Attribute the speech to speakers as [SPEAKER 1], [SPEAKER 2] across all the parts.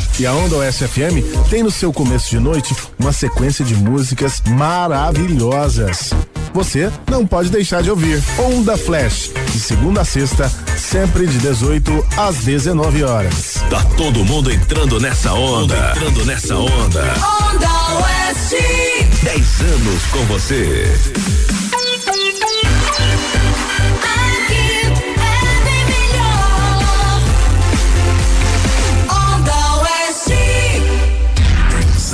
[SPEAKER 1] ar. E a Onda Oeste FM tem no seu começo de noite uma sequência de músicas maravilhosas. Você não pode deixar de ouvir Onda Flash, de segunda a sexta, sempre de 18 às 19 horas.
[SPEAKER 2] Tá todo mundo entrando nessa onda. Entrando nessa onda.
[SPEAKER 3] Onda Oeste.
[SPEAKER 2] 10 anos com você.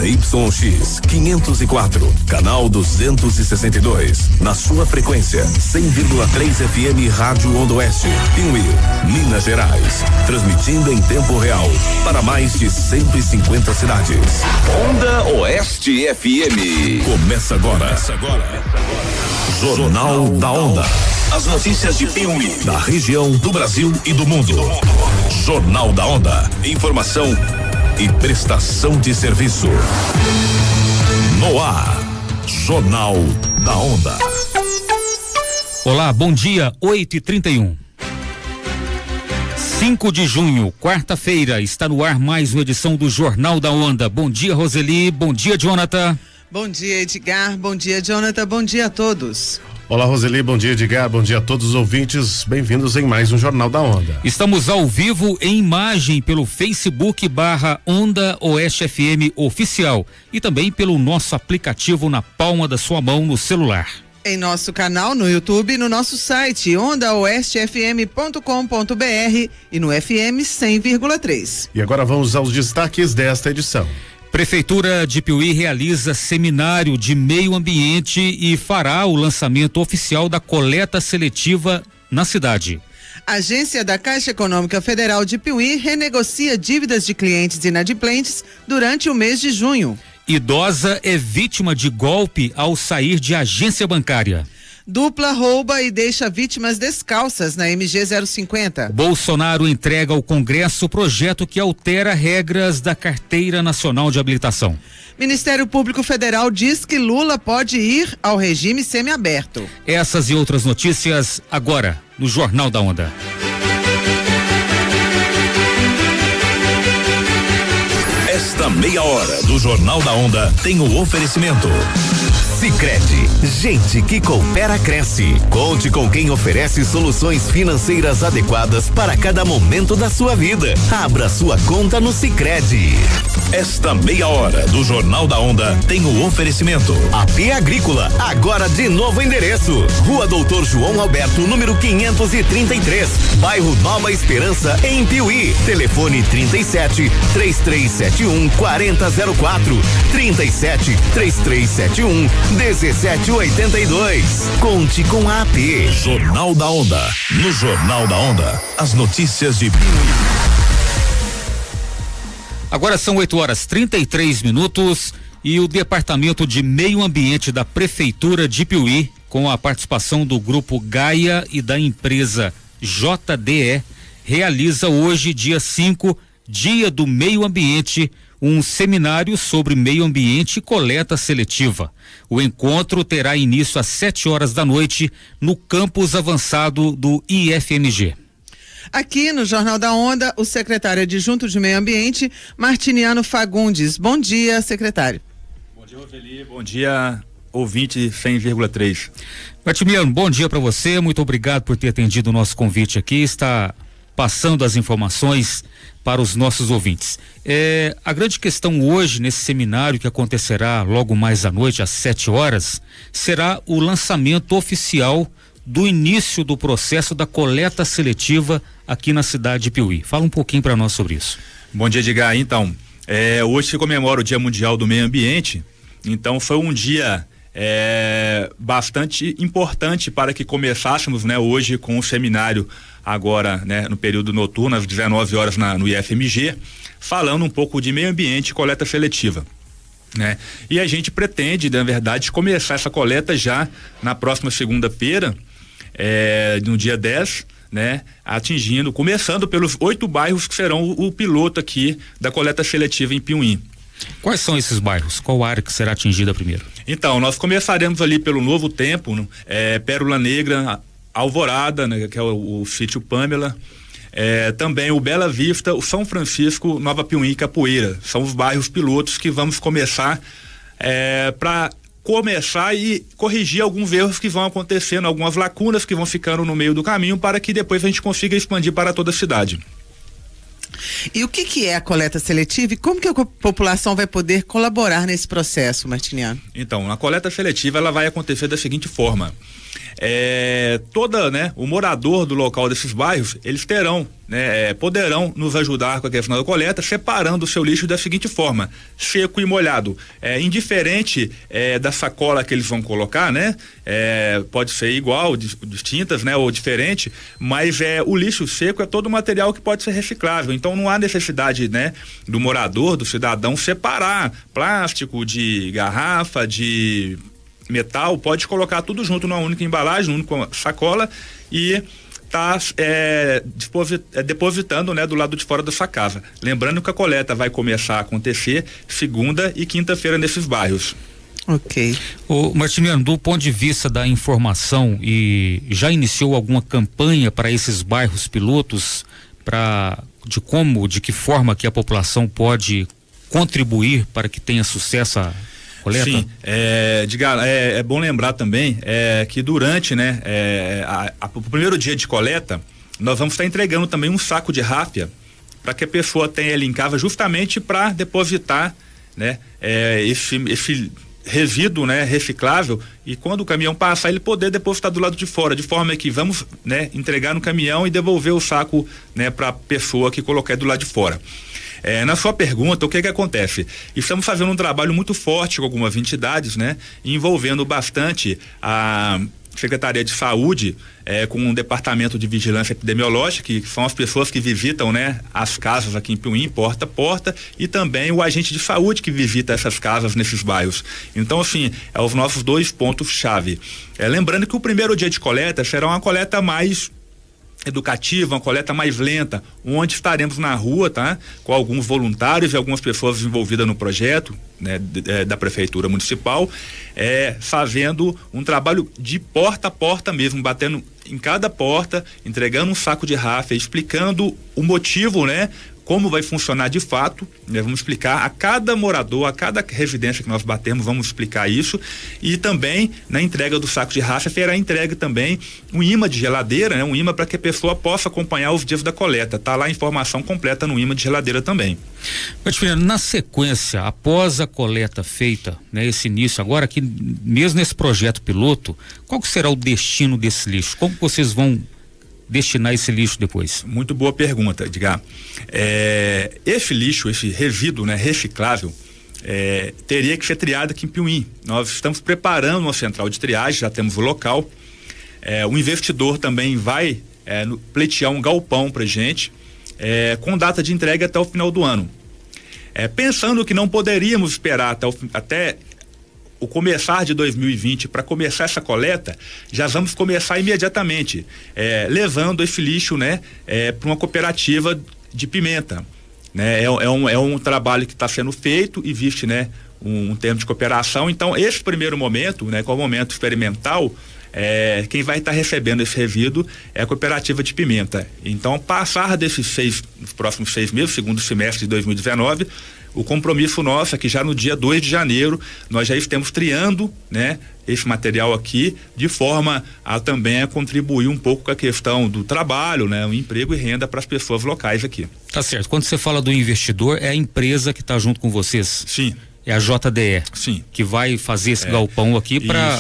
[SPEAKER 2] ZYX 504, canal 262. Na sua frequência, 100,3 FM Rádio Onda Oeste, Piuí, Minas Gerais. Transmitindo em tempo real para mais de 150 cidades. Onda Oeste FM. Começa agora. Começa agora. Jornal da Onda. As notícias de Piuí, da região, do Brasil e do mundo. Jornal da Onda. Informação e prestação de serviço. No ar, Jornal da Onda.
[SPEAKER 4] Olá, bom dia, 8 e 31 5 de junho, quarta-feira, está no ar mais uma edição do Jornal da Onda. Bom dia, Roseli. Bom dia, Jonathan.
[SPEAKER 5] Bom dia, Edgar. Bom dia, Jonathan. Bom dia a todos.
[SPEAKER 1] Olá, Roseli, bom dia, Edgar, bom dia a todos os ouvintes, bem-vindos em mais um Jornal da Onda.
[SPEAKER 4] Estamos ao vivo em imagem pelo Facebook barra Onda Oeste FM Oficial e também pelo nosso aplicativo na palma da sua mão no celular.
[SPEAKER 5] Em nosso canal no YouTube e no nosso site ondaoestfm.com.br e no FM 100,3.
[SPEAKER 1] E agora vamos aos destaques desta edição.
[SPEAKER 4] Prefeitura de Piuí realiza seminário de meio ambiente e fará o lançamento oficial da coleta seletiva na cidade.
[SPEAKER 5] Agência da Caixa Econômica Federal de Piuí renegocia dívidas de clientes inadimplentes durante o mês de junho.
[SPEAKER 4] Idosa é vítima de golpe ao sair de agência bancária.
[SPEAKER 5] Dupla rouba e deixa vítimas descalças na MG 050.
[SPEAKER 4] Bolsonaro entrega ao Congresso o projeto que altera regras da Carteira Nacional de Habilitação.
[SPEAKER 5] Ministério Público Federal diz que Lula pode ir ao regime semiaberto.
[SPEAKER 4] Essas e outras notícias agora no Jornal da Onda.
[SPEAKER 2] Esta meia hora do Jornal da Onda tem o oferecimento. Sicredi, gente que coopera cresce. Conte com quem oferece soluções financeiras adequadas para cada momento da sua vida. Abra sua conta no Sicredi. Esta meia hora do Jornal da Onda tem o oferecimento. AP Agrícola, agora de novo endereço. Rua Doutor João Alberto, número 533, bairro Nova Esperança, em Piuí. Telefone 37 3371 4004. 37 3371 1782. Conte com a AP. Jornal da Onda. No Jornal da Onda, as notícias de
[SPEAKER 4] Agora são 8 horas 33 minutos e o Departamento de Meio Ambiente da Prefeitura de Piuí, com a participação do Grupo Gaia e da empresa JDE, realiza hoje, dia 5, Dia do Meio Ambiente, um seminário sobre meio ambiente e coleta seletiva. O encontro terá início às 7 horas da noite no campus avançado do IFMG.
[SPEAKER 5] Aqui no Jornal da Onda, o secretário adjunto de Meio Ambiente, Martiniano Fagundes. Bom dia, secretário.
[SPEAKER 6] Bom dia, Roseli. Bom dia, ouvinte 100,3.
[SPEAKER 4] Martiniano, bom dia para você. Muito obrigado por ter atendido o nosso convite aqui. Está passando as informações para os nossos ouvintes. É, a grande questão hoje, nesse seminário que acontecerá logo mais à noite, às 7 horas, será o lançamento oficial do início do processo da coleta seletiva aqui na cidade de Piuí. Fala um pouquinho para nós sobre isso.
[SPEAKER 6] Bom dia, Edgar. Então, é, hoje se comemora o Dia Mundial do Meio Ambiente, então foi um dia é, bastante importante para que começássemos, né, hoje com o seminário agora, né, no período noturno, às 19 horas na, no IFMG, falando um pouco de meio ambiente e coleta seletiva. Né? E a gente pretende, na verdade, começar essa coleta já na próxima segunda-feira, é, no dia 10, né? Atingindo, começando pelos oito bairros que serão o, o, piloto aqui da coleta seletiva em Piuí.
[SPEAKER 4] Quais são esses bairros? Qual área que será atingida primeiro?
[SPEAKER 6] Então, nós começaremos ali pelo Novo Tempo, é, Pérola Negra, Alvorada, né, que é o, o sítio Pamela, É, também o Bela Vista, o São Francisco, Nova Piuí e Capoeira. São os bairros pilotos que vamos começar é, para começar e corrigir alguns erros que vão acontecendo, algumas lacunas que vão ficando no meio do caminho para que depois a gente consiga expandir para toda a cidade.
[SPEAKER 5] E o que, que é a coleta seletiva e como que a população vai poder colaborar nesse processo, Martiniano?
[SPEAKER 6] Então, a coleta seletiva ela vai acontecer da seguinte forma é, toda, né, o morador do local desses bairros, eles terão, né, é, poderão nos ajudar com a questão da coleta, separando o seu lixo da seguinte forma: seco e molhado. É, indiferente é, da sacola que eles vão colocar, né? É, pode ser igual, distintas, né, ou diferente, mas é o lixo seco é todo material que pode ser reciclável. Então não há necessidade, né, do morador, do cidadão separar plástico de garrafa, de metal, pode colocar tudo junto numa única embalagem, numa única sacola e tá é, é, depositando né, do lado de fora da sua casa. Lembrando que a coleta vai começar a acontecer segunda e quinta-feira nesses bairros.
[SPEAKER 4] Ok. O Martiniano, do ponto de vista da informação, e já iniciou alguma campanha para esses bairros pilotos para de como, de que forma que a população pode contribuir para que tenha sucesso a coleta? Sim,
[SPEAKER 6] é, diga, é, é, bom lembrar também é, que durante né, é, a, a, o primeiro dia de coleta, nós vamos estar entregando também um saco de ráfia para que a pessoa tenha ele em casa justamente para depositar né, é, esse, esse resíduo né, reciclável e quando o caminhão passar ele poder depositar do lado de fora, de forma que vamos né, entregar no caminhão e devolver o saco né, para a pessoa que colocar do lado de fora. É, na sua pergunta, o que que acontece? Estamos fazendo um trabalho muito forte com algumas entidades, né? Envolvendo bastante a Secretaria de Saúde, é, com um departamento de vigilância epidemiológica, que são as pessoas que visitam né, as casas aqui em Piuí, porta a porta, e também o agente de saúde que visita essas casas nesses bairros. Então, assim, é os nossos dois pontos-chave. É, lembrando que o primeiro dia de coleta será uma coleta mais educativa, uma coleta mais lenta, onde estaremos na rua, tá? Com alguns voluntários e algumas pessoas envolvidas no projeto, né? É, da prefeitura municipal, é, fazendo um trabalho de porta a porta mesmo, batendo em cada porta, entregando um saco de rafa, explicando o motivo, né? Como vai funcionar de fato, né? vamos explicar a cada morador, a cada residência que nós batemos, vamos explicar isso e também na entrega do saco de raça será entregue também um imã de geladeira, né? um imã para que a pessoa possa acompanhar os dias da coleta, tá lá a informação completa no imã de geladeira também.
[SPEAKER 4] Mas, na sequência, após a coleta feita, né, esse início agora aqui, mesmo nesse projeto piloto, qual será o destino desse lixo? Como vocês vão destinar esse lixo depois?
[SPEAKER 6] Muito boa pergunta, Edgar. É, esse lixo, esse resíduo né, reciclável, é, teria que ser triado aqui em Piuí. Nós estamos preparando uma central de triagem, já temos o local. É, o investidor também vai é, no, pleitear um galpão para gente, é, com data de entrega até o final do ano. É, pensando que não poderíamos esperar até, o, até o começar de 2020 para começar essa coleta, já vamos começar imediatamente, é, levando esse lixo, né, é, para uma cooperativa de pimenta. Né? É, é, um, é um trabalho que está sendo feito, existe, né, um, um termo de cooperação. Então, esse primeiro momento, né, que é o momento experimental, é, quem vai estar tá recebendo esse resíduo é a cooperativa de pimenta. Então, passar desses seis, nos próximos seis meses, segundo semestre de 2019, o compromisso nosso é que já no dia 2 de janeiro nós já estamos triando, né, esse material aqui de forma a também a contribuir um pouco com a questão do trabalho, né, o emprego e renda para as pessoas locais aqui.
[SPEAKER 4] Tá certo. Quando você fala do investidor, é a empresa que está junto com vocês?
[SPEAKER 6] Sim.
[SPEAKER 4] É a JDE.
[SPEAKER 6] Sim.
[SPEAKER 4] Que vai fazer esse é, galpão aqui para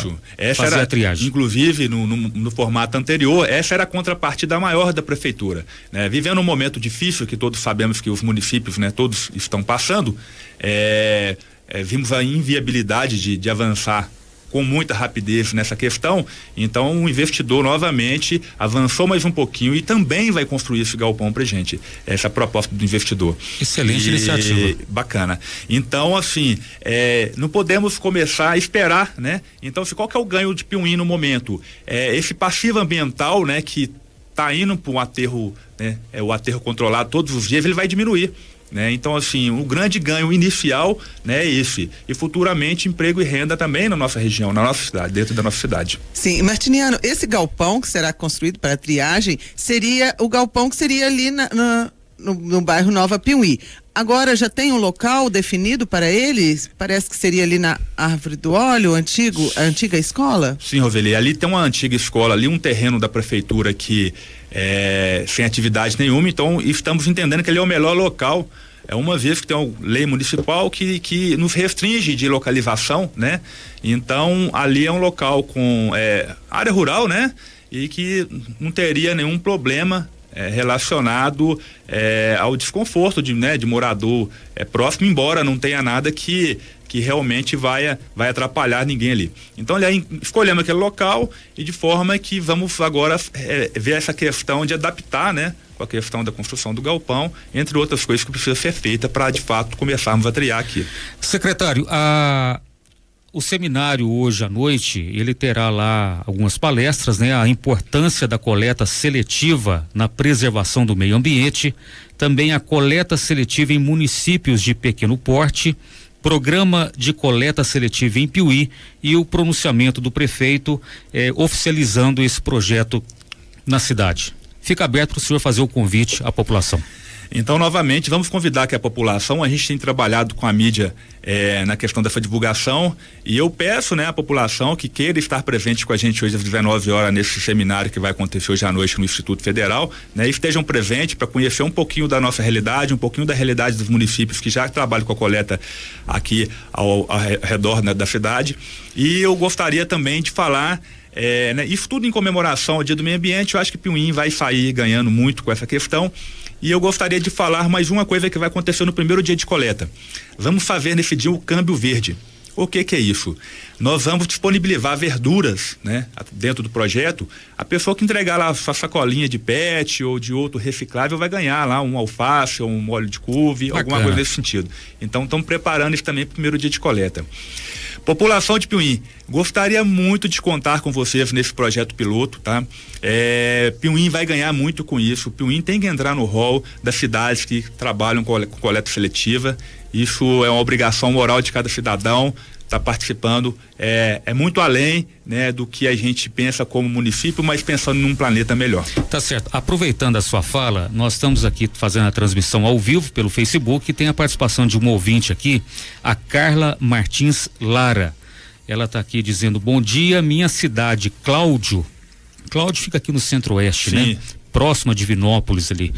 [SPEAKER 4] fazer
[SPEAKER 6] era,
[SPEAKER 4] a triagem.
[SPEAKER 6] Inclusive, no, no, no, formato anterior, essa era a contrapartida maior da prefeitura. Né? Vivendo um momento difícil que todos sabemos que os municípios, né, todos estão passando, é, é, vimos a inviabilidade de, de avançar com muita rapidez nessa questão. Então, o investidor novamente avançou mais um pouquinho e também vai construir esse galpão para gente. Essa proposta do investidor.
[SPEAKER 4] Excelente e, iniciativa.
[SPEAKER 6] Bacana. Então, assim, é, não podemos começar a esperar, né? Então, assim, qual que é o ganho de Piuí no momento? É, esse passivo ambiental, né, que está indo para um aterro, né, é o aterro controlado todos os dias, ele vai diminuir. Né? Então, assim, o grande ganho inicial né, é esse. E futuramente emprego e renda também na nossa região, na nossa cidade, dentro da nossa cidade.
[SPEAKER 5] Sim, Martiniano, esse galpão que será construído para a triagem seria o galpão que seria ali na, na, no, no bairro Nova Piuí. Agora já tem um local definido para ele? Parece que seria ali na Árvore do Óleo, antigo, a antiga escola?
[SPEAKER 6] Sim, Roveli, ali tem uma antiga escola, ali um terreno da prefeitura que é, sem atividade nenhuma, então estamos entendendo que ele é o melhor local é uma vez que tem uma lei municipal que, que nos restringe de localização, né? Então ali é um local com é, área rural, né? E que não teria nenhum problema é, relacionado é, ao desconforto de, né, de morador é, próximo, embora não tenha nada que que realmente vai, vai atrapalhar ninguém ali. Então, ali, escolhemos aquele local e de forma que vamos agora é, ver essa questão de adaptar, né? Com a questão da construção do galpão, entre outras coisas que precisa ser feita para de fato começarmos a triar aqui.
[SPEAKER 4] Secretário, a o seminário hoje à noite, ele terá lá algumas palestras, né? A importância da coleta seletiva na preservação do meio ambiente, também a coleta seletiva em municípios de pequeno porte, programa de coleta seletiva em Piuí e o pronunciamento do prefeito eh, oficializando esse projeto na cidade. Fica aberto para o senhor fazer o convite à população.
[SPEAKER 6] Então, novamente, vamos convidar que a população, a gente tem trabalhado com a mídia eh, na questão dessa divulgação e eu peço, né, à população que queira estar presente com a gente hoje às 19 horas nesse seminário que vai acontecer hoje à noite no Instituto Federal, né, estejam presentes para conhecer um pouquinho da nossa realidade, um pouquinho da realidade dos municípios que já trabalham com a coleta aqui ao, ao redor né, da cidade. E eu gostaria também de falar é, né, isso tudo em comemoração ao Dia do Meio Ambiente, eu acho que Piuí vai sair ganhando muito com essa questão. E eu gostaria de falar mais uma coisa que vai acontecer no primeiro dia de coleta. Vamos fazer nesse dia o câmbio verde. O que, que é isso? Nós vamos disponibilizar verduras, né? Dentro do projeto, a pessoa que entregar lá sua sacolinha de PET ou de outro reciclável vai ganhar lá um alface ou um óleo de couve, Bacana. alguma coisa nesse sentido. Então estamos preparando isso também para o primeiro dia de coleta. População de Piuí, gostaria muito de contar com vocês nesse projeto piloto, tá? É, Piuí vai ganhar muito com isso. Piuí tem que entrar no rol das cidades que trabalham com coleta seletiva. Isso é uma obrigação moral de cada cidadão está participando é, é muito além né, do que a gente pensa como município, mas pensando num planeta melhor.
[SPEAKER 4] Tá certo. Aproveitando a sua fala, nós estamos aqui fazendo a transmissão ao vivo pelo Facebook e tem a participação de um ouvinte aqui, a Carla Martins Lara. Ela está aqui dizendo: Bom dia, minha cidade, Cláudio. Cláudio fica aqui no centro-oeste, né? Próximo a Divinópolis ali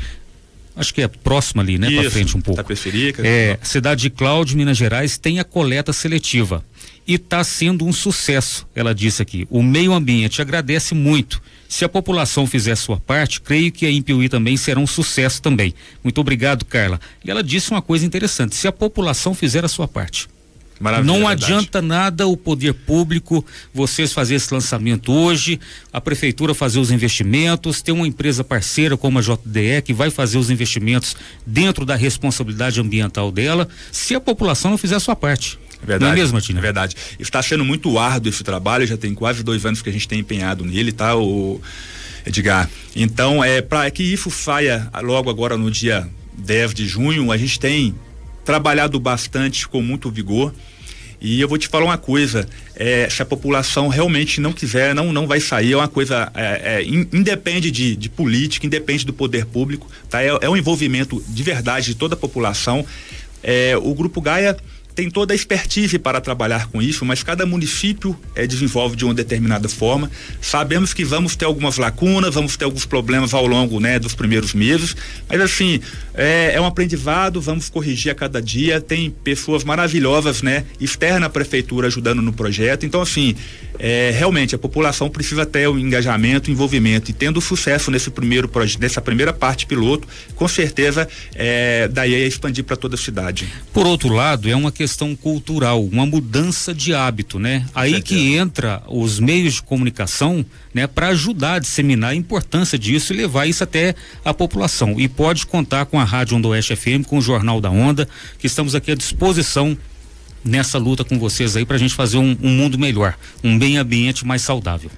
[SPEAKER 4] acho que é próximo ali, né? Para frente um pouco.
[SPEAKER 6] Tapecerica.
[SPEAKER 4] É, cidade de Cláudio, Minas Gerais, tem a coleta seletiva e está sendo um sucesso. Ela disse aqui. O meio ambiente agradece muito. Se a população fizer sua parte, creio que a Impiuí também será um sucesso também. Muito obrigado, Carla. E ela disse uma coisa interessante: se a população fizer a sua parte. Maravilha, não adianta nada o poder público, vocês fazer esse lançamento hoje, a prefeitura fazer os investimentos, ter uma empresa parceira como a JDE que vai fazer os investimentos dentro da responsabilidade ambiental dela, se a população não fizer a sua parte.
[SPEAKER 6] É verdade. Não é mesmo, Martina? É verdade. Está sendo muito árduo esse trabalho, já tem quase dois anos que a gente tem empenhado nele, tá? O Edgar. Então, é para que isso saia logo agora no dia 10 de junho, a gente tem trabalhado bastante com muito vigor. E eu vou te falar uma coisa, é, se a população realmente não quiser, não, não vai sair, é uma coisa, é, é, independe de, de, política, independe do poder público, tá? É, é um envolvimento de verdade de toda a população. É, o Grupo Gaia tem toda a expertise para trabalhar com isso, mas cada município é, desenvolve de uma determinada forma. Sabemos que vamos ter algumas lacunas, vamos ter alguns problemas ao longo né, dos primeiros meses, mas assim, é, é um aprendizado, vamos corrigir a cada dia. Tem pessoas maravilhosas, né, externa à prefeitura ajudando no projeto. Então, assim, é, realmente a população precisa ter o engajamento, o envolvimento e tendo sucesso nesse primeiro projeto, nessa primeira parte piloto, com certeza é, daí é expandir para toda a cidade.
[SPEAKER 4] Por outro lado, é uma questão questão cultural, uma mudança de hábito, né? Aí que entra os meios de comunicação, né, para ajudar a disseminar a importância disso e levar isso até a população. E pode contar com a Rádio Onda Oeste FM, com o Jornal da Onda, que estamos aqui à disposição nessa luta com vocês aí para a gente fazer um, um, mundo melhor, um bem ambiente mais saudável.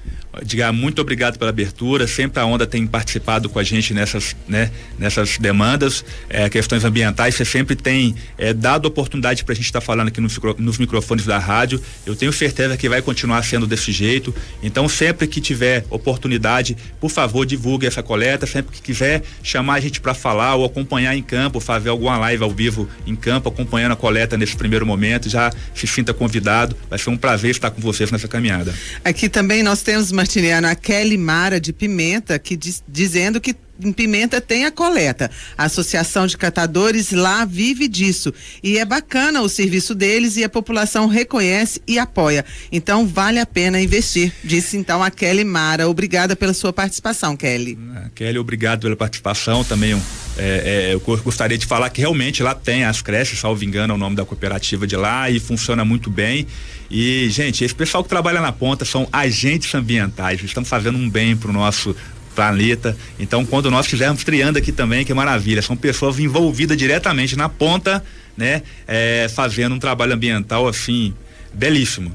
[SPEAKER 6] Diga muito obrigado pela abertura. Sempre a Onda tem participado com a gente nessas, né, nessas demandas, é, questões ambientais. Você sempre tem é, dado oportunidade para a gente estar tá falando aqui nos, nos, microfones da rádio. Eu tenho certeza que vai continuar sendo desse jeito. Então, sempre que tiver oportunidade, por favor, divulgue essa coleta. Sempre que quiser chamar a gente para falar ou acompanhar em campo, fazer alguma live ao vivo em campo, acompanhando a coleta nesse primeiro momento, já se sinta convidado. Vai ser um prazer estar com vocês nessa caminhada.
[SPEAKER 5] Aqui também nós temos Martiniano, a Kelly Mara de Pimenta, que diz, dizendo que em Pimenta tem a coleta. A Associação de Catadores lá vive disso. E é bacana o serviço deles e a população reconhece e apoia. Então vale a pena investir, disse então a Kelly Mara. Obrigada pela sua participação, Kelly.
[SPEAKER 6] Kelly, obrigado pela participação. Também é, é, eu gostaria de falar que realmente lá tem as creches, salvo engano, é o nome da cooperativa de lá e funciona muito bem. E, gente, esse pessoal que trabalha na ponta são agentes ambientais, estão fazendo um bem para o nosso planeta. Então, quando nós estivermos triando aqui também, que maravilha, são pessoas envolvidas diretamente na ponta, né, é, fazendo um trabalho ambiental assim belíssimo.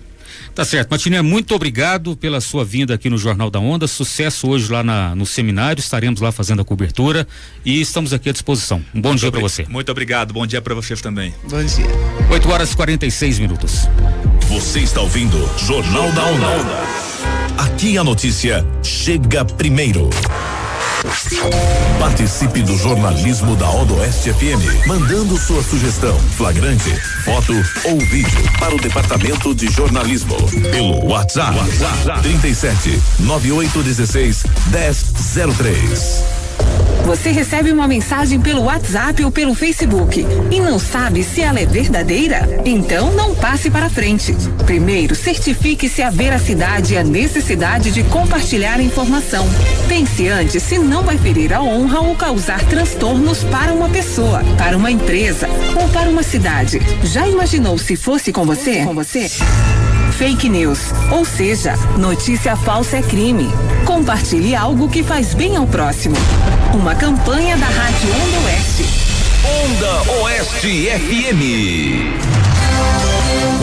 [SPEAKER 4] Tá certo, Matiné, muito obrigado pela sua vinda aqui no Jornal da Onda. Sucesso hoje lá na, no seminário, estaremos lá fazendo a cobertura e estamos aqui à disposição. Um bom muito dia para você.
[SPEAKER 6] Muito obrigado, bom dia para vocês também.
[SPEAKER 5] Bom dia.
[SPEAKER 4] 8 horas e 46 minutos.
[SPEAKER 2] Você está ouvindo Jornal da Onda. Aqui a notícia chega primeiro. Participe do jornalismo da Odoeste FM, mandando sua sugestão, flagrante, foto ou vídeo para o departamento de jornalismo pelo WhatsApp, WhatsApp 37 9816 1003.
[SPEAKER 7] Você recebe uma mensagem pelo WhatsApp ou pelo Facebook e não sabe se ela é verdadeira? Então não passe para frente. Primeiro, certifique-se a veracidade e a necessidade de compartilhar a informação. Pense antes se não vai ferir a honra ou causar transtornos para uma pessoa, para uma empresa ou para uma cidade. Já imaginou se fosse com você? Com você? Fake news, ou seja, notícia falsa é crime. Compartilhe algo que faz bem ao próximo. Uma campanha da Rádio Onda Oeste.
[SPEAKER 2] Onda Oeste FM.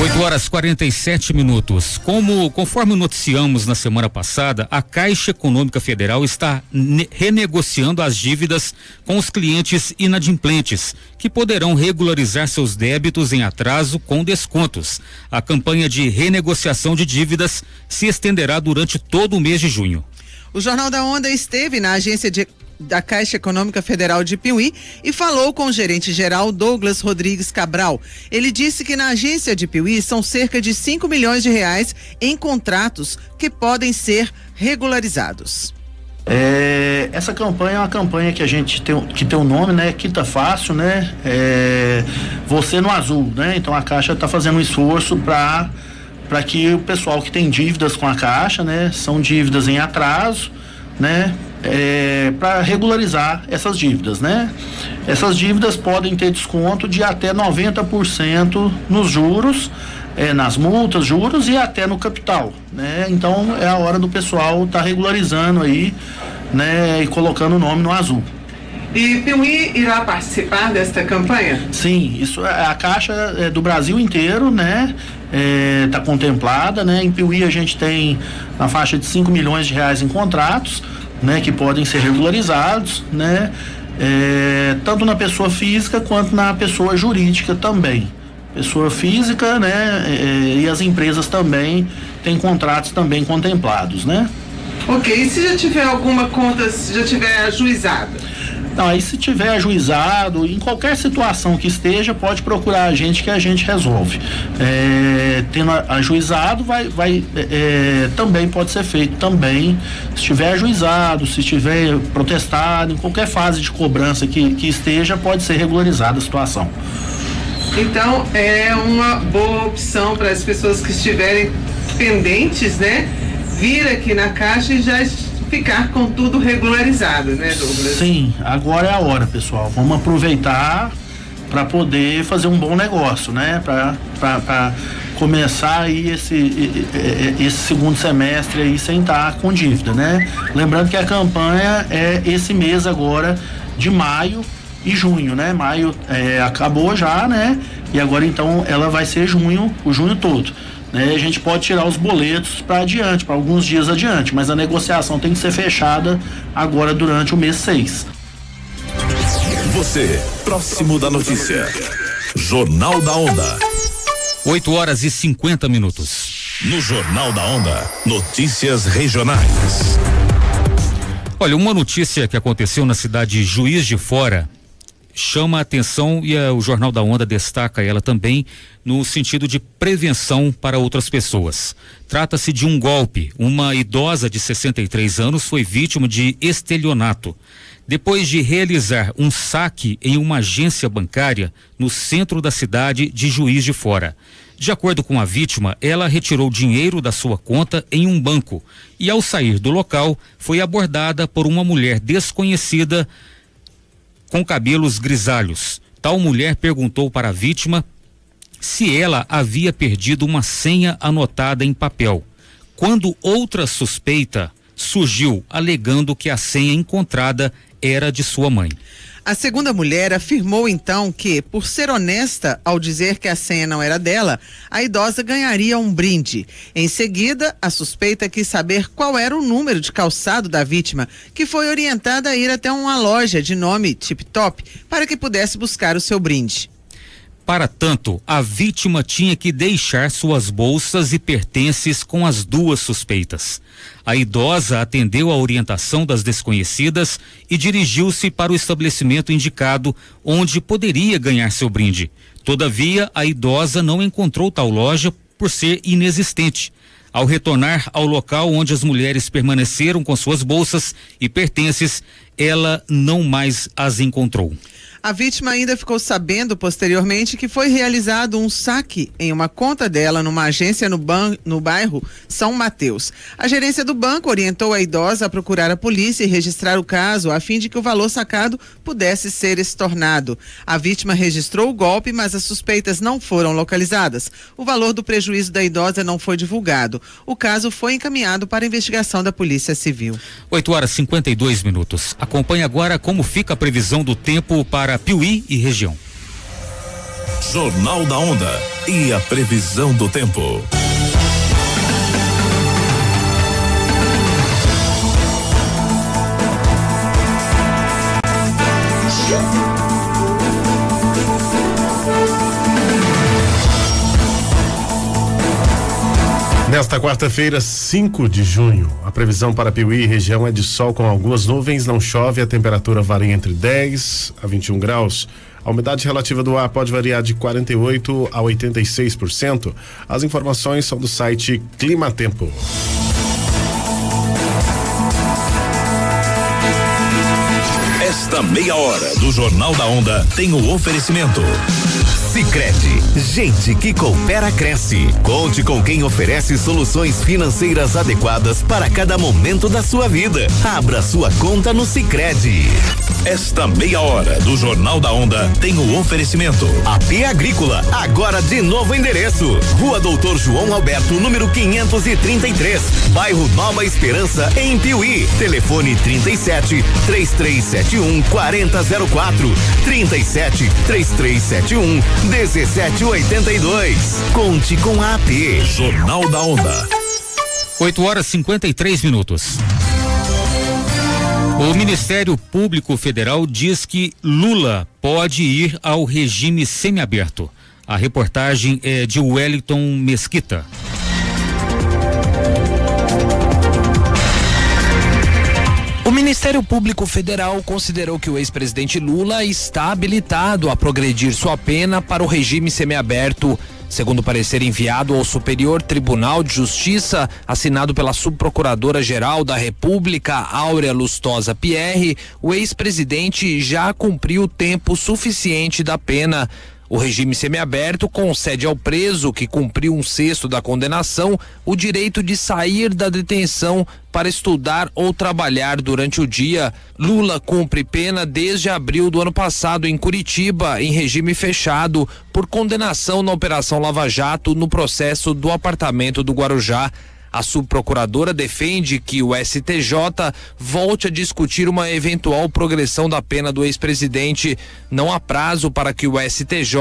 [SPEAKER 4] 8 horas 47 minutos. Como conforme noticiamos na semana passada, a Caixa Econômica Federal está renegociando as dívidas com os clientes inadimplentes, que poderão regularizar seus débitos em atraso com descontos. A campanha de renegociação de dívidas se estenderá durante todo o mês de junho.
[SPEAKER 5] O Jornal da Onda esteve na agência de da Caixa Econômica Federal de Piuí e falou com o gerente geral Douglas Rodrigues Cabral. Ele disse que na agência de Piuí são cerca de 5 milhões de reais em contratos que podem ser regularizados.
[SPEAKER 8] É, essa campanha é uma campanha que a gente tem que tem um nome, né? Quita fácil, né? É, você no azul, né? Então a Caixa está fazendo um esforço para para que o pessoal que tem dívidas com a Caixa, né? São dívidas em atraso, né? É, para regularizar essas dívidas, né? Essas dívidas podem ter desconto de até 90% nos juros, é, nas multas, juros e até no capital, né? Então é a hora do pessoal estar tá regularizando aí, né? E colocando o nome no azul.
[SPEAKER 5] E Piuí irá participar desta campanha?
[SPEAKER 8] Sim, isso é a caixa é do Brasil inteiro, né? Está é, contemplada, né? Em Piuí a gente tem na faixa de 5 milhões de reais em contratos né, que podem ser regularizados, né, é, tanto na pessoa física quanto na pessoa jurídica também. Pessoa física, né, é, e as empresas também têm contratos também contemplados, né?
[SPEAKER 5] Ok, e se já tiver alguma conta, se já tiver ajuizada?
[SPEAKER 8] Não, aí se tiver ajuizado, em qualquer situação que esteja, pode procurar a gente que a gente resolve. É, tendo ajuizado, vai, vai é, é, também pode ser feito também. Se tiver ajuizado, se tiver protestado, em qualquer fase de cobrança que, que esteja, pode ser regularizada a situação.
[SPEAKER 5] Então é uma boa opção para as pessoas que estiverem pendentes, né? Vir aqui na caixa e já ficar com tudo regularizado, né, Douglas?
[SPEAKER 8] Sim, agora é a hora, pessoal. Vamos aproveitar para poder fazer um bom negócio, né? Para começar aí esse, esse segundo semestre aí sem estar com dívida, né? Lembrando que a campanha é esse mês agora de maio e junho, né? Maio é, acabou já, né? E agora então ela vai ser junho, o junho todo. Né, a gente pode tirar os boletos para adiante, para alguns dias adiante, mas a negociação tem que ser fechada agora durante o mês 6.
[SPEAKER 2] Você, próximo da notícia. Jornal da Onda.
[SPEAKER 4] 8 horas e 50 minutos.
[SPEAKER 2] No Jornal da Onda, notícias regionais.
[SPEAKER 4] Olha, uma notícia que aconteceu na cidade de Juiz de Fora chama a atenção e a, o Jornal da Onda destaca ela também no sentido de prevenção para outras pessoas. Trata-se de um golpe. Uma idosa de 63 anos foi vítima de estelionato. Depois de realizar um saque em uma agência bancária no centro da cidade de Juiz de Fora. De acordo com a vítima, ela retirou dinheiro da sua conta em um banco e, ao sair do local, foi abordada por uma mulher desconhecida com cabelos grisalhos. Tal mulher perguntou para a vítima se ela havia perdido uma senha anotada em papel. Quando outra suspeita surgiu alegando que a senha encontrada era de sua mãe.
[SPEAKER 5] A segunda mulher afirmou então que, por ser honesta ao dizer que a senha não era dela, a idosa ganharia um brinde. Em seguida, a suspeita quis saber qual era o número de calçado da vítima, que foi orientada a ir até uma loja de nome Tip Top para que pudesse buscar o seu brinde.
[SPEAKER 4] Para tanto, a vítima tinha que deixar suas bolsas e pertences com as duas suspeitas. A idosa atendeu a orientação das desconhecidas e dirigiu-se para o estabelecimento indicado, onde poderia ganhar seu brinde. Todavia, a idosa não encontrou tal loja por ser inexistente. Ao retornar ao local onde as mulheres permaneceram com suas bolsas e pertences, ela não mais as encontrou.
[SPEAKER 5] A vítima ainda ficou sabendo posteriormente que foi realizado um saque em uma conta dela numa agência no, ban no bairro São Mateus. A gerência do banco orientou a idosa a procurar a polícia e registrar o caso a fim de que o valor sacado pudesse ser estornado. A vítima registrou o golpe, mas as suspeitas não foram localizadas. O valor do prejuízo da idosa não foi divulgado. O caso foi encaminhado para investigação da Polícia Civil.
[SPEAKER 4] 8 horas 52 minutos. Acompanhe agora como fica a previsão do tempo para para Piuí e região.
[SPEAKER 2] Jornal da Onda e a previsão do tempo.
[SPEAKER 1] Nesta quarta-feira, 5 de junho, a previsão para Piuí e região é de sol com algumas nuvens, não chove, a temperatura varia entre 10 a 21 graus. A umidade relativa do ar pode variar de 48 a 86%. As informações são do site Clima Tempo.
[SPEAKER 2] Esta meia hora do Jornal da Onda tem o oferecimento. Sicredi, gente que coopera cresce. Conte com quem oferece soluções financeiras adequadas para cada momento da sua vida. Abra sua conta no Sicredi. Esta meia hora do Jornal da Onda tem o oferecimento. AP Agrícola, agora de novo endereço. Rua Doutor João Alberto, número 533, bairro Nova Esperança, em Piuí. Telefone 37 3371 4004. 37 3371 1782. Conte com a AP. Jornal da Onda.
[SPEAKER 4] 8 horas 53 minutos. O Ministério Público Federal diz que Lula pode ir ao regime semiaberto. A reportagem é de Wellington Mesquita.
[SPEAKER 9] O Ministério Público Federal considerou que o ex-presidente Lula está habilitado a progredir sua pena para o regime semiaberto. Segundo o parecer enviado ao Superior Tribunal de Justiça, assinado pela Subprocuradora-Geral da República, Áurea Lustosa Pierre, o ex-presidente já cumpriu tempo suficiente da pena. O regime semiaberto concede ao preso que cumpriu um sexto da condenação o direito de sair da detenção para estudar ou trabalhar durante o dia. Lula cumpre pena desde abril do ano passado em Curitiba, em regime fechado, por condenação na Operação Lava Jato no processo do apartamento do Guarujá. A subprocuradora defende que o STJ volte a discutir uma eventual progressão da pena do ex-presidente. Não há prazo para que o STJ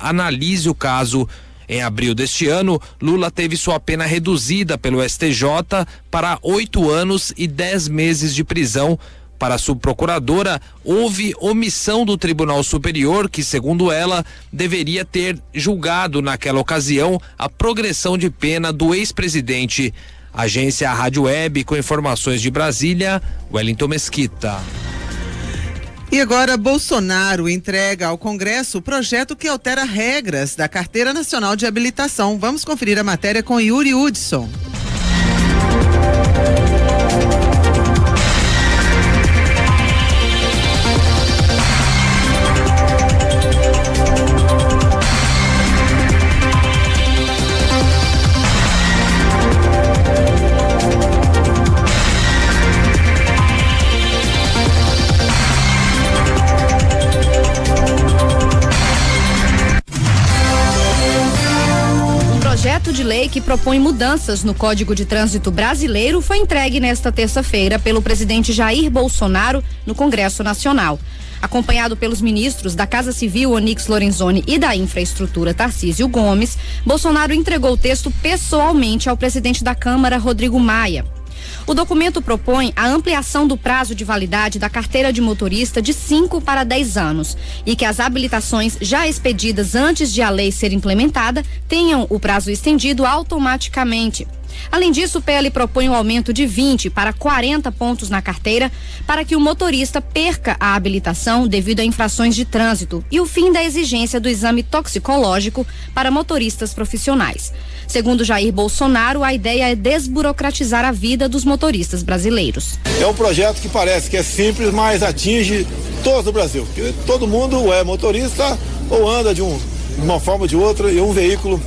[SPEAKER 9] analise o caso. Em abril deste ano, Lula teve sua pena reduzida pelo STJ para oito anos e dez meses de prisão. Para a subprocuradora, houve omissão do Tribunal Superior, que, segundo ela, deveria ter julgado naquela ocasião a progressão de pena do ex-presidente. Agência Rádio Web, com informações de Brasília, Wellington Mesquita.
[SPEAKER 5] E agora Bolsonaro entrega ao Congresso o projeto que altera regras da Carteira Nacional de Habilitação. Vamos conferir a matéria com Yuri Hudson.
[SPEAKER 10] Lei que propõe mudanças no Código de Trânsito Brasileiro foi entregue nesta terça-feira pelo presidente Jair Bolsonaro no Congresso Nacional. Acompanhado pelos ministros da Casa Civil, Onix Lorenzoni, e da Infraestrutura, Tarcísio Gomes, Bolsonaro entregou o texto pessoalmente ao presidente da Câmara, Rodrigo Maia. O documento propõe a ampliação do prazo de validade da carteira de motorista de 5 para 10 anos e que as habilitações já expedidas antes de a lei ser implementada tenham o prazo estendido automaticamente. Além disso, o PL propõe um aumento de 20 para 40 pontos na carteira para que o motorista perca a habilitação devido a infrações de trânsito e o fim da exigência do exame toxicológico para motoristas profissionais. Segundo Jair Bolsonaro, a ideia é desburocratizar a vida dos motoristas brasileiros.
[SPEAKER 11] É um projeto que parece que é simples, mas atinge todo o Brasil. Todo mundo é motorista ou anda de, um, uma forma ou de outra em um veículo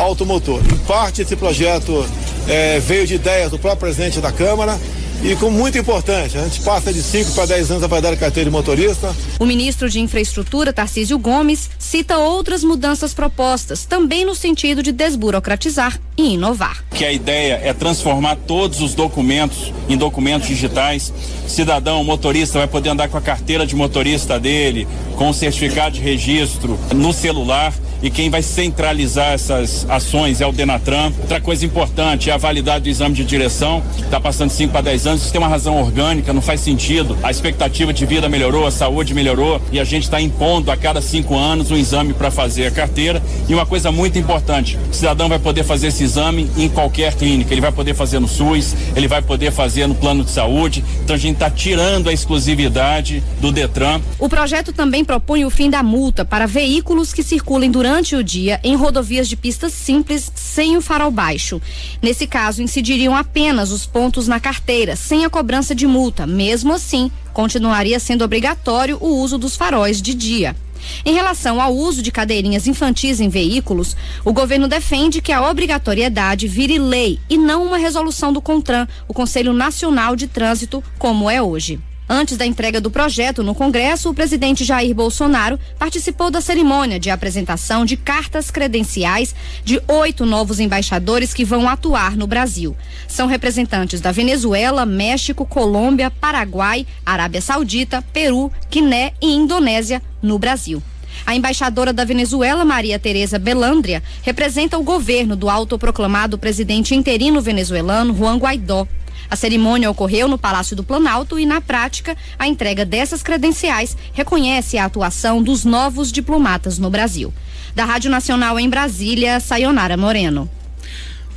[SPEAKER 11] automotor. Em parte, esse projeto é, veio de ideias do próprio presidente da Câmara e como muito importante, a gente passa de 5 para 10 anos a validade da carteira de motorista.
[SPEAKER 10] O ministro de Infraestrutura, Tarcísio Gomes, cita outras mudanças propostas, também no sentido de desburocratizar e inovar.
[SPEAKER 12] Que a ideia é transformar todos os documentos em documentos digitais. Cidadão, motorista vai poder andar com a carteira de motorista dele, com o certificado de registro no celular e quem vai centralizar essas ações é o Denatran. Outra coisa importante é a validade do exame de direção, está passando 5 para 10 anos, isso tem uma razão orgânica, não faz sentido. A expectativa de vida melhorou, a saúde melhorou e a gente está impondo a cada cinco anos um exame para fazer a carteira. E uma coisa muito importante: o cidadão vai poder fazer esse exame em qualquer clínica, ele vai poder fazer no SUS, ele vai poder fazer no plano de saúde. Então a gente está tirando a exclusividade do Detran.
[SPEAKER 10] O projeto também propõe o fim da multa para veículos que circulem durante durante o dia em rodovias de pistas simples sem o farol baixo. Nesse caso, incidiriam apenas os pontos na carteira, sem a cobrança de multa. Mesmo assim, continuaria sendo obrigatório o uso dos faróis de dia. Em relação ao uso de cadeirinhas infantis em veículos, o governo defende que a obrigatoriedade vire lei e não uma resolução do CONTRAN, o Conselho Nacional de Trânsito, como é hoje. Antes da entrega do projeto no Congresso, o presidente Jair Bolsonaro participou da cerimônia de apresentação de cartas credenciais de oito novos embaixadores que vão atuar no Brasil. São representantes da Venezuela, México, Colômbia, Paraguai, Arábia Saudita, Peru, Guiné e Indonésia no Brasil. A embaixadora da Venezuela, Maria Tereza Belandria, representa o governo do autoproclamado presidente interino venezuelano Juan Guaidó. A cerimônia ocorreu no Palácio do Planalto e, na prática, a entrega dessas credenciais reconhece a atuação dos novos diplomatas no Brasil. Da Rádio Nacional em Brasília, Sayonara Moreno.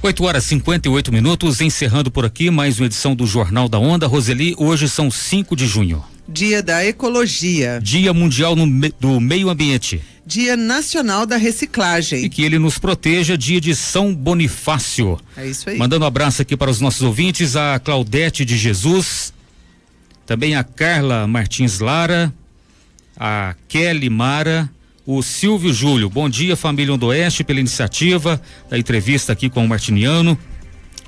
[SPEAKER 4] 8 horas 58 minutos, encerrando por aqui mais uma edição do Jornal da Onda. Roseli, hoje são 5 de junho.
[SPEAKER 5] Dia da Ecologia.
[SPEAKER 4] Dia Mundial do Meio Ambiente.
[SPEAKER 5] Dia Nacional da Reciclagem.
[SPEAKER 4] E que ele nos proteja, dia de São Bonifácio.
[SPEAKER 5] É isso aí.
[SPEAKER 4] Mandando um abraço aqui para os nossos ouvintes, a Claudete de Jesus, também a Carla Martins Lara, a Kelly Mara, o Silvio Júlio. Bom dia, família Oeste, pela iniciativa da entrevista aqui com o Martiniano.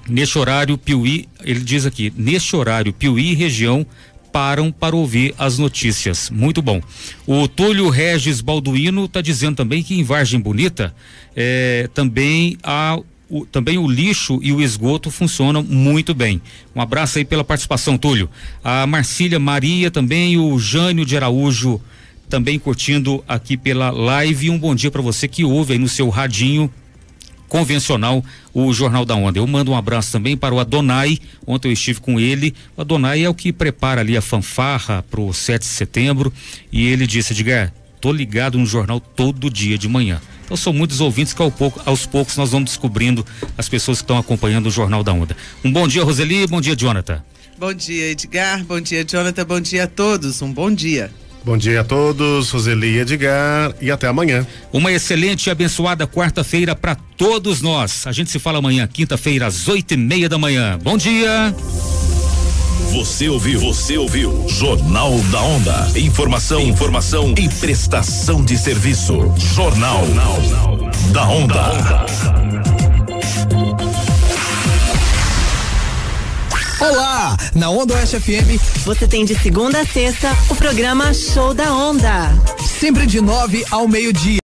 [SPEAKER 4] Neste horário, Piuí, ele diz aqui, neste horário, Piuí região param para ouvir as notícias. Muito bom. O Túlio Regis Balduino está dizendo também que em Vargem Bonita é, também há o, também o lixo e o esgoto funcionam muito bem. Um abraço aí pela participação, Túlio. A Marcília Maria também, o Jânio de Araújo também curtindo aqui pela live. Um bom dia para você que ouve aí no seu radinho convencional, o Jornal da Onda. Eu mando um abraço também para o Adonai. Ontem eu estive com ele. O Adonai é o que prepara ali a fanfarra para o 7 de setembro. E ele disse: Edgar, tô ligado no jornal todo dia de manhã. Então são muitos ouvintes que ao pouco, aos poucos nós vamos descobrindo as pessoas que estão acompanhando o Jornal da Onda. Um bom dia, Roseli, bom dia, Jonathan.
[SPEAKER 5] Bom dia, Edgar. Bom dia, Jonathan. Bom dia a todos. Um bom dia.
[SPEAKER 1] Bom dia a todos, Roseli e Edgar, e até amanhã.
[SPEAKER 4] Uma excelente e abençoada quarta-feira para todos nós. A gente se fala amanhã, quinta-feira, às oito e meia da manhã. Bom dia.
[SPEAKER 2] Você ouviu? Você ouviu? Jornal da Onda. Informação, informação e prestação de serviço. Jornal, da Onda.
[SPEAKER 13] Olá! Na Onda Oeste FM, você tem de segunda a sexta o programa Show da Onda. Sempre de nove ao meio-dia.